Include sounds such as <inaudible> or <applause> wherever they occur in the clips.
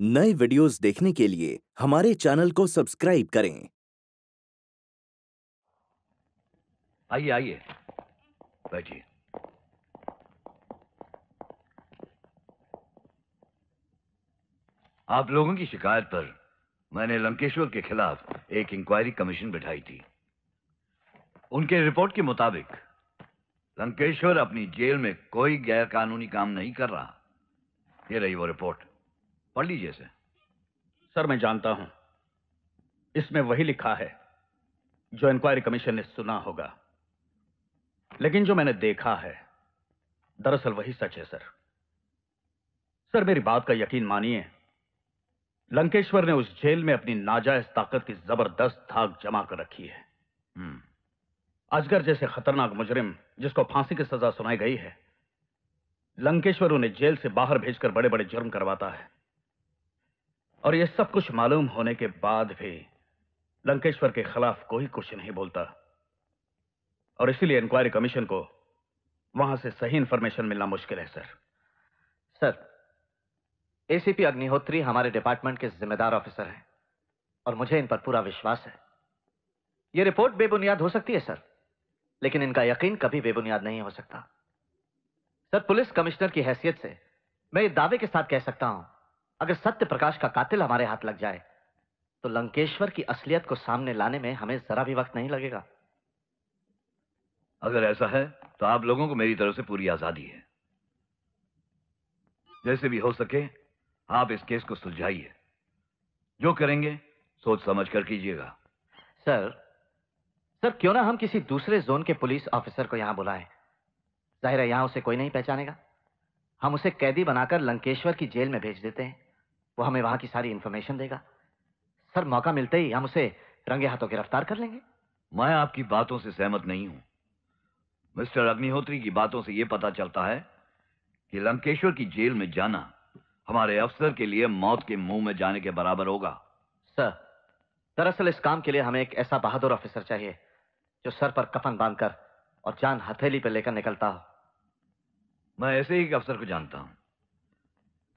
नए वीडियोस देखने के लिए हमारे चैनल को सब्सक्राइब करें। आइए आइए। बैठिए। आप लोगों की शिकायत पर मैंने लंकेश्वर के खिलाफ एक इंक्वायरी कमीशन बिठाई थी। उनके रिपोर्ट के मुताबिक, लंकेश्वर अपनी जेल में कोई गैर कानूनी काम नहीं कर रहा। ये रही वो रिपोर्ट पढ़ लीजिए इसे। सर मैं जानता हूँ। इसमें वही लिखा है जो इंक्वायरी कमीशन ने सुना होगा। लेकिन जो मैंने देखा है दरअसल वही सच है सर। सर मेरी बात का यकीन मानिए लंकेश्वर ने उस जेल में अपनी नाजायज ताकत की ज़बरदस्त धाक जमा कर रखी है। हम्म, अजगर जैसे खतरनाक मुजरिम जिसको फांसी की सजा सुनाई गई है लंकेश्वर उन्हें जेल से बाहर भेजकर बड़े बड़े जुर्म करवाता है। और यह सब कुछ मालूम होने के बाद भी लंकेश्वर के खिलाफ कोई कुछ नहीं बोलता। और इसीलिए इंक्वायरी कमीशन को वहाँ से सही इंफॉर्मेशन मिलना मुश्किल है सर सर एसीपी अग्निहोत्री हमारे डिपार्टमेंट के जिम्मेदार ऑफिसर हैं और मुझे इन पर पूरा विश्वास है। यह रिपोर्ट बेबुनियाद हो सकती है सर लेकिन इनका यकीन कभी बेबुनियाद नहीं हो सकता। सर पुलिस कमिश्नर की हैसियत से मैं ये दावे के साथ कह सकता हूँ अगर सत्य प्रकाश का कातिल हमारे हाथ लग जाए तो लंकेश्वर की असलियत को सामने लाने में हमें जरा भी वक्त नहीं लगेगा। अगर ऐसा है तो आप लोगों को मेरी तरफ़ से पूरी आज़ादी है। जैसे भी हो सके आप इस केस को सुलझाइए। जो करेंगे सोच समझ कर कीजिएगा। सर सर क्यों ना हम किसी दूसरे जोन के पुलिस ऑफिसर को यहाँ बुलाएँ? ज़ाहिर है यहाँ उसे कोई नहीं पहचानेगा। हम उसे कैदी बनाकर लंकेश्वर की जेल में भेज देते हैं। वो हमें वहाँ की सारी इंफॉर्मेशन देगा। सर मौका मिलते ही हम उसे रंगे हाथों गिरफ़्तार कर लेंगे। मैं आपकी बातों से सहमत नहीं हूँ। मिस्टर अग्निहोत्री की बातों से यह पता चलता है कि लंकेश्वर की जेल में जाना हमारे अफसर के लिए मौत के मुँह में जाने के बराबर होगा। सर दरअसल इस काम के लिए हमें एक ऐसा बहादुर ऑफिसर चाहिए जो सर पर कफन बांधकर और जान हथेली पर लेकर निकलता हो। मैं ऐसे ही एक अफसर को जानता हूँ।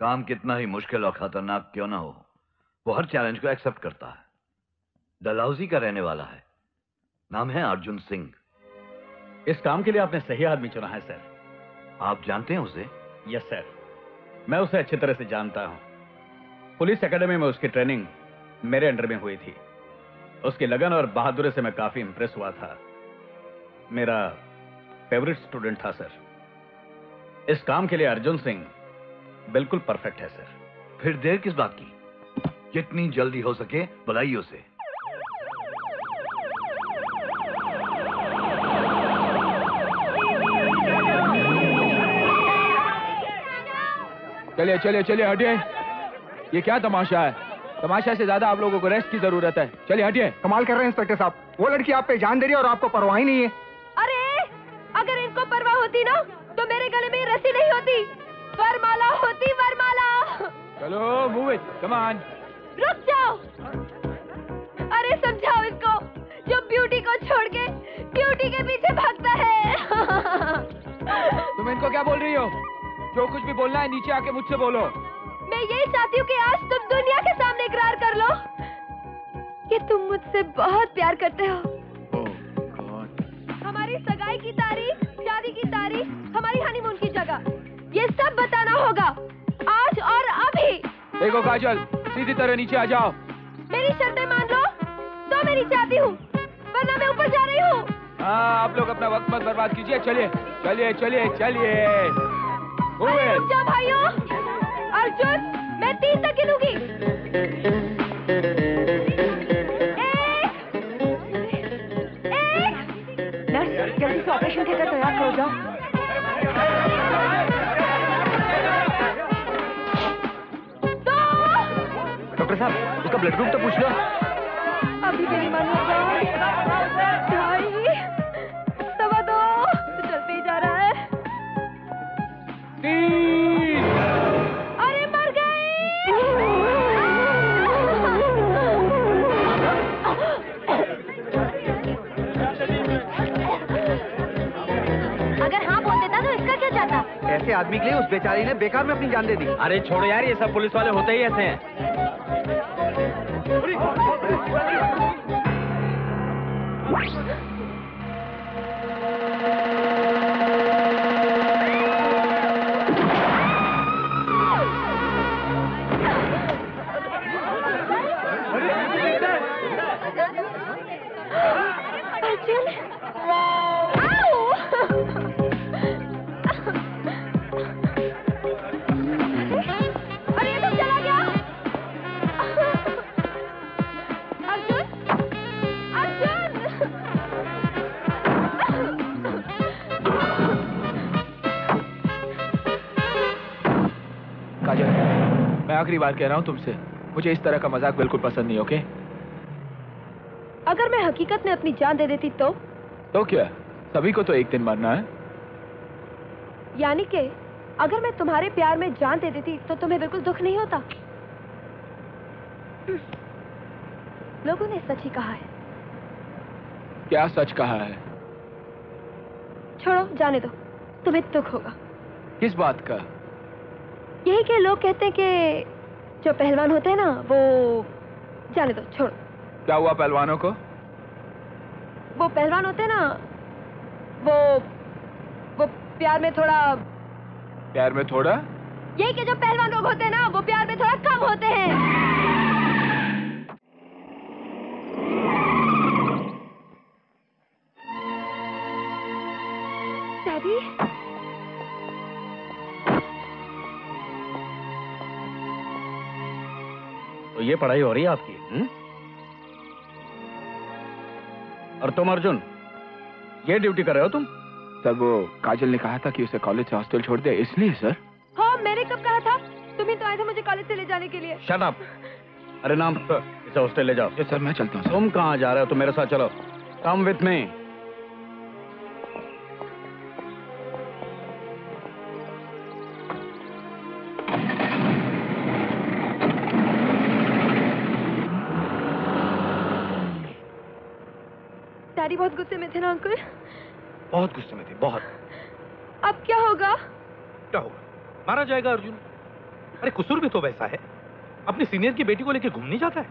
काम कितना ही मुश्किल और खतरनाक क्यों ना हो वो हर चैलेंज को एक्सेप्ट करता है। डलहौजी का रहने वाला है। नाम है अर्जुन सिंह। इस काम के लिए आपने सही आदमी चुना है सर। आप जानते हैं उसे? यस सर मैं उसे अच्छी तरह से जानता हूँ। पुलिस एकेडमी में उसकी ट्रेनिंग मेरे अंडर में हुई थी। उसकी लगन और बहादुरी से मैं काफ़ी इंप्रेस हुआ था। मेरा फेवरेट स्टूडेंट था सर इस काम के लिए अर्जुन सिंह बिल्कुल परफेक्ट है सर। फिर देर किस बात की? जितनी जल्दी हो सके बुलाइए उसे। चलिए चलिए चलिए हटिए। ये क्या तमाशा है? तमाशा से ज़्यादा आप लोगों को रेस्ट की ज़रूरत है। चलिए हटिए। कमाल कर रहे हैं इंस्पेक्टर साहब। वो लड़की आप पे जान दे रही है और आपको परवाह ही नहीं है। चलो मूव इट कम ऑन रुक जाओ। अरे समझाओ इसको। जो ब्यूटी को छोड़ के ब्यूटी के पीछे भागता है। तुम इनको क्या बोल रही हो? जो कुछ भी बोलना है नीचे आके मुझसे बोलो। मैं यही चाहती हूँ कि आज तुम दुनिया के सामने इकरार कर लो। कि तुम मुझसे बहुत प्यार करते हो। हमारी सगाई की तारीख शादी की तारीख देखो काजल सीधी तरह नीचे आ जाओ। मेरी शर्तें मान लो तो मेरी चाहती हूँ वरना मैं ऊपर जा रही हूँ। हाँ आप लोग अपना वक्त मत बर्बाद कीजिए चलिए चलिए चलिए चलिए। भाइयों। अर्जुन मैं तीन तक गिनूँगी। एक एक। नर्स जल्दी से ऑपरेशन थिएटर तैयार करो जाओ। साहब उसका ब्लड ग्रुप तो पूछ लो। अभी नहीं मालूम सवा दो तो चलते ही जा रहा है। तीन। अरे मर गई। अगर हाँ बोल देता तो इसका क्या जाता? ऐसे आदमी के लिए उस बेचारी ने बेकार में अपनी जान दे दी। अरे छोड़ो यार ये सब पुलिस वाले होते ही ऐसे हैं। Oh, my God. आखिरी बार कह रहा हूँ तुमसे। मुझे इस तरह का मज़ाक बिल्कुल पसंद नहीं ओके अगर मैं हकीकत में अपनी जान दे देती तो? तो क्या? सभी को तो एक दिन मरना है। यानी कि अगर मैं तुम्हारे प्यार में जान दे देती तो तुम्हें बिल्कुल दुख नहीं होता? लोगों ने सच ही कहा है। क्या सच कहा है? छोड़ो जाने दो। तुम्हें दुख होगा। किस बात का? यही कि लोग कहते हैं कि जो पहलवान होते हैं ना वो जाने दो छोड़ो। क्या हुआ पहलवानों को? वो पहलवान होते हैं ना वो वो प्यार में थोड़ा प्यार में थोड़ा? यही कि जो पहलवान लोग होते हैं ना वो प्यार में थोड़ा कम होते हैं। दादी? तो ये पढ़ाई हो रही है आपकी? हम्म? और तुम अर्जुन ये ड्यूटी कर रहे हो तुम? सर वो काजल ने कहा था कि उसे कॉलेज से हॉस्टल छोड़ दे इसलिए सर। हाँ मैंने कब कहा था? तुम ही तो आए थे मुझे कॉलेज से ले जाने के लिए। शट अप अरे नाम इसे हॉस्टल ले जाओ। सर मैं चलता हूँ तुम कहाँ जा रहे हो? तुम मेरे साथ चलो। कम विथ मी बहुत गुस्से में थे ना अंकुल? बहुत गुस्से में थे बहुत। अब क्या होगा? क्या होगा? मारा जाएगा अर्जुन। अरे कुसूर भी तो वैसा है। अपनी सीनियर की बेटी को लेकर घूमने जाता है।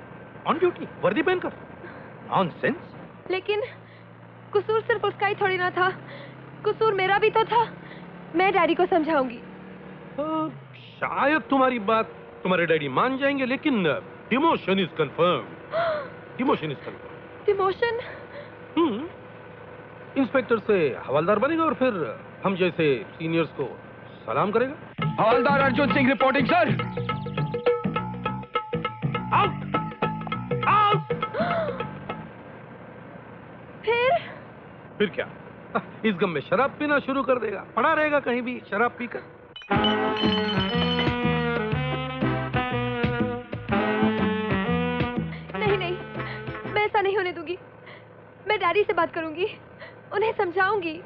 ऑन ड्यूटी वर्दी पहनकर। नॉनसेंस लेकिन कसूर सिर्फ़ उसका ही थोड़ी ना था। कसूर मेरा भी तो था। मैं डैडी को समझाऊँगी। शायद तुम्हारी बात तुम्हारे डैडी मान जाएँगे लेकिन demotion is confirm demotion is confirm demotion inspector से हवलदार बनेगा और फिर हम जैसे सीनियर्स को सलाम करेगा। हवलदार Arjun Singh reporting sir. Out. Out. फिर? फिर क्या? इस गम में शराब पीना शुरू कर देगा। पड़ा रहेगा कहीं भी शराब पीकर। मैं से बात करूँगी। उन्हें समझाऊँगी।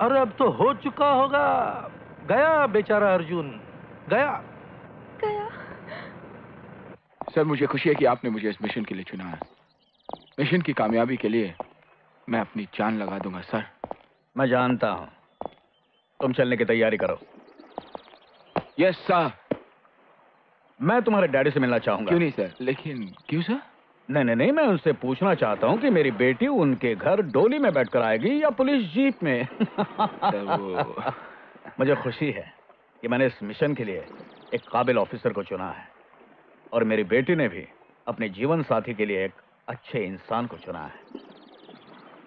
अरे अब तो हो चुका होगा। गया बेचारा अर्जुन। गया। गया। सर मुझे खुशी है कि आपने मुझे इस मिशन के लिए चुना है। मिशन की कामयाबी के लिए मैं अपनी जान लगा दूँगा सर। मैं जानता हूँ। तुम चलने की तैयारी करो। यस सर मैं तुम्हारे डैडी से मिलना चाहूँगा। क्यों नहीं सर? लेकिन क्यों सर? नहीं नहीं नहीं मैं उनसे पूछना चाहता हूँ कि मेरी बेटी उनके घर डोली में बैठकर आएगी या पुलिस जीप में? <laughs> मुझे खुशी है कि मैंने इस मिशन के लिए एक काबिल ऑफिसर को चुना है और मेरी बेटी ने भी अपने जीवन साथी के लिए एक अच्छे इंसान को चुना है।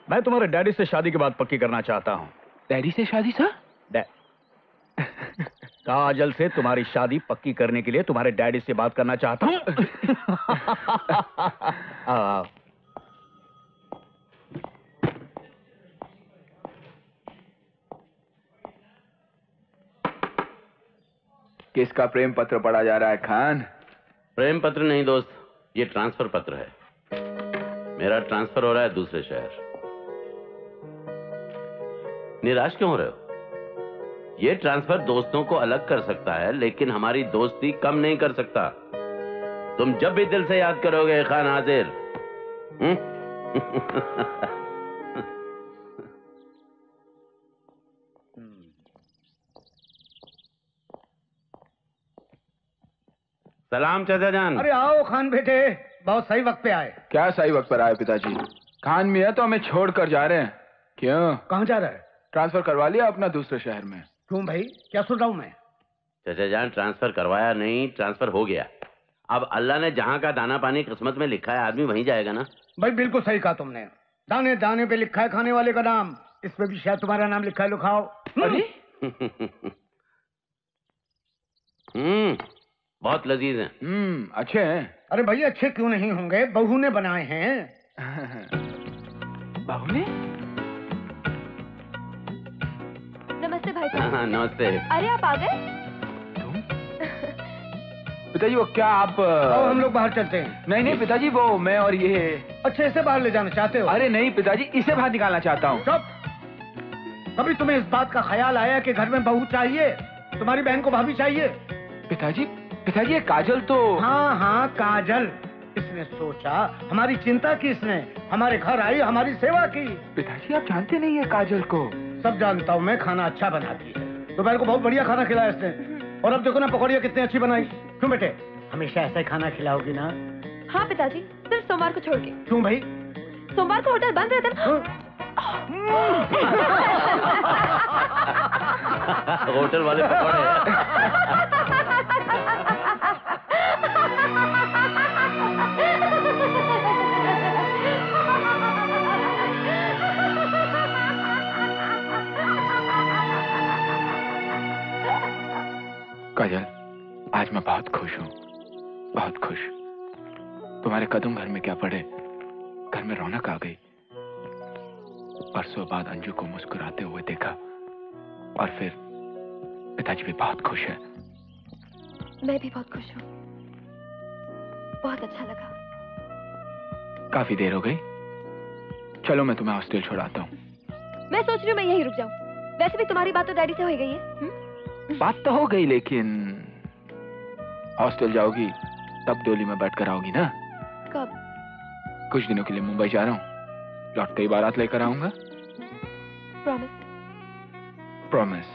मैं तुम्हारे डैडी से शादी की बात पक्की करना चाहता हूँ। डैडी से शादी सर? काजल से तुम्हारी शादी पक्की करने के लिए तुम्हारे डैडी से बात करना चाहता हूँ। <laughs> किसका प्रेम पत्र पढ़ा जा रहा है खान? प्रेम पत्र नहीं दोस्त ये ट्रांसफ़र पत्र है। मेरा ट्रांसफ़र हो रहा है दूसरे शहर। निराश क्यों हो रहे हो? ये ट्रांसफ़र दोस्तों को अलग कर सकता है लेकिन हमारी दोस्ती कम नहीं कर सकता। तुम जब भी दिल से याद करोगे खान हाजिर। हम्म? <laughs> सलाम चाचा जान अरे आओ खान बेटे बहुत सही वक्त पे आए। क्या सही वक्त पर आए पिताजी? खान मिया तो हमें छोड़ कर जा रहे हैं। क्यों? कहाँ जा रहा है? ट्रांसफ़र करवा लिया अपना दूसरे शहर में। क्यों भाई? क्या सुन रहा हूँ मैं? चाचा जान ट्रांसफ़र करवाया नहीं ट्रांसफ़र हो गया। अब अल्लाह ने जहाँ का दाना पानी किस्मत में लिखा है आदमी वहीं जाएगा ना? भाई बिल्कुल सही कहा तुमने। दाने दाने पे लिखा है खाने वाले का नाम। इसमें भी शायद तुम्हारा नाम लिखा है लो खाओ अरे हम्म बहुत लजीज हैं। हम्म अच्छे हैं। अरे भाई अच्छे क्यों नहीं होंगे? बहू ने बनाए हैं। बहू ने? नमस्ते भाई साहब। हाँ, नमस्ते। अरे आप आ गए? <laughs> पिताजी वो क्या आप आओ हम लोग बाहर चलते हैं। नहीं नहीं पिताजी वो मैं और ये अच्छे से बाहर ले जाना चाहते हो? अरे नहीं पिताजी इसे बाहर निकालना चाहता हूँ। चुप। कभी तुम्हें इस बात का ख्याल आया कि घर में बहू चाहिए? तुम्हारी बहन को भाभी चाहिए? पिताजी पिताजी ये काजल तो हाँ हाँ काजल। इसने सोचा हमारी चिंता की इसने। हमारे घर आई हमारी सेवा की। पिताजी आप जानते नहीं है काजल को। सब जानता हूँ मैं खाना अच्छा बनाती है। दोपहर को बहुत बढ़िया खाना खिलाया इसने। और अब देखो ना पकौड़िया कितनी अच्छी बनाई। क्यों बेटे? हमेशा ऐसा ही खाना खिलाओगी ना? हाँ पिताजी सिर्फ़ सोमवार को छोड़ के। क्यों भाई? सोमवार को होटल बंद रहता है। होटल वाले पकौड़े। <laughs> मैं बहुत खुश हूँ। बहुत खुश। तुम्हारे कदम घर में क्या पड़े? घर में रौनक आ गई। परसों बाद अंजू को मुस्कुराते हुए देखा। और फिर पिताजी भी बहुत खुश है। मैं भी बहुत खुश हूँ। बहुत अच्छा लगा। काफ़ी देर हो गई। चलो मैं तुम्हें हॉस्टल छोड़ाता हूँ। मैं सोच रही हूँ मैं यहीं रुक जाऊँ। वैसे भी तुम्हारी बात तो डैडी से हो गई है। हम्म? बात तो हो गई लेकिन हॉस्टल जाओगी तब डोली में बैठ कर आओगी ना? कब? कुछ दिनों के लिए मुंबई जा रहा हूँ। लौटते ही बारात लेकर आऊँगा। Promise promise